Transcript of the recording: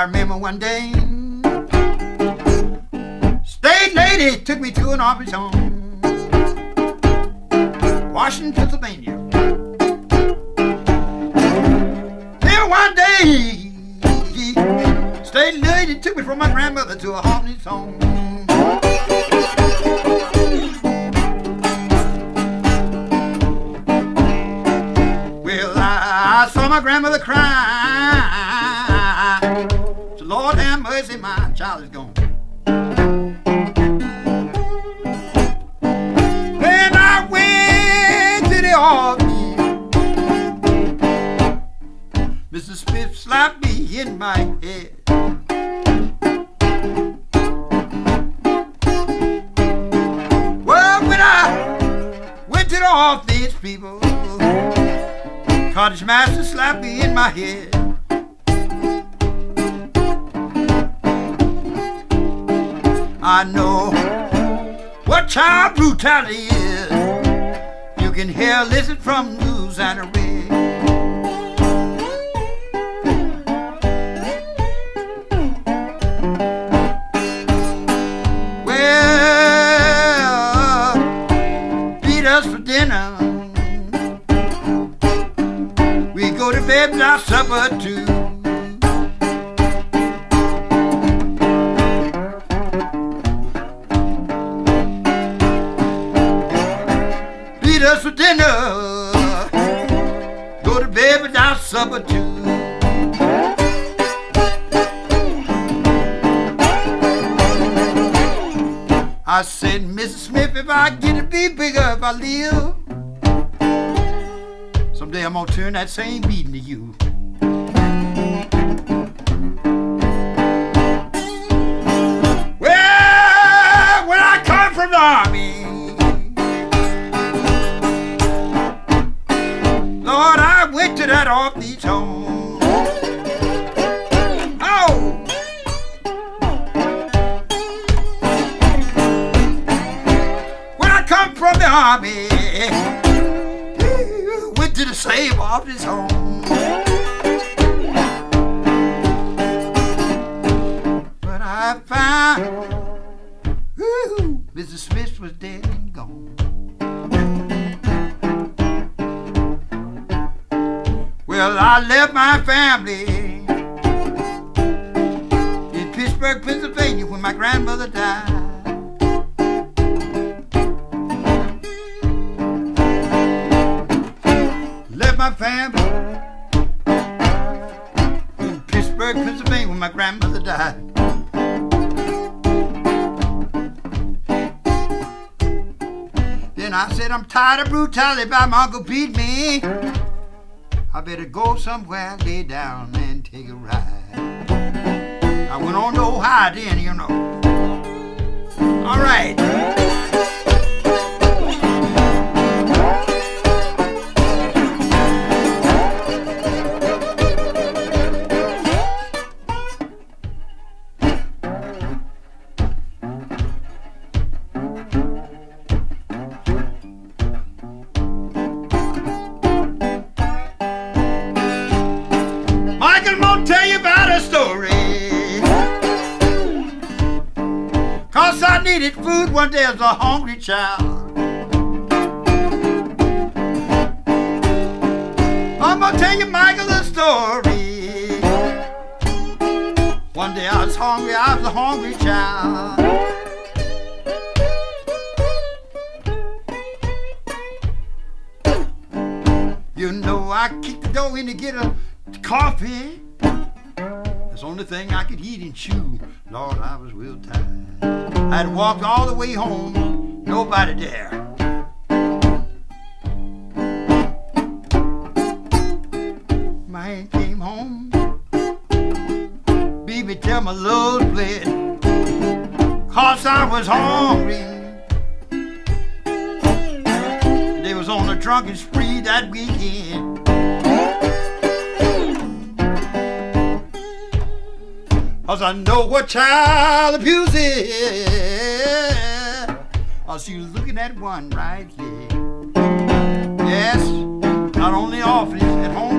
remember one day, state lady took me to an orphanage home, Washington, Pennsylvania. Then one day, state lady took me from my grandmother to a haunted home. Well, I, I saw my grandmother cry. Mercy, my child is gone. When I went to the altar, Mrs. Smith slapped me in my head. Well, when I went to the office, people, cottage master slapped me in my head. I know what child brutality is. You can hear, listen from news and a. Well, us for dinner. We go to bed without supper too. For dinner. Go to bed without supper too. I said, Mrs. Smith, if I get to be bigger, if I live, someday I'm gonna turn that same beating to you. Well, when I come from the army, that orphanage home. Oh! When I come from the army, went to the slave office home. Well, I left my family in Pittsburgh, Pennsylvania when my grandmother died. Left my family in Pittsburgh, Pennsylvania when my grandmother died. Then I said, I'm tired of brutality, but my uncle beat me. I better go somewhere, lay down and take a ride. I went on to Ohio then, you know. All right. I needed food one day as a hungry child. I'm gonna tell you, Michael, a story. One day I was hungry, I was a hungry child. You know, I kicked the door in to get a coffee. That's the only thing I could eat and chew. Lord, I was real tired. I had walked all the way home, nobody there. Man came home, baby, tell my load bled. Cause I was hungry. They was on a drunken spree that weekend. Cause I know what child abuse is. Oh, I see you looking at one right here. Yes, not only orphans at home.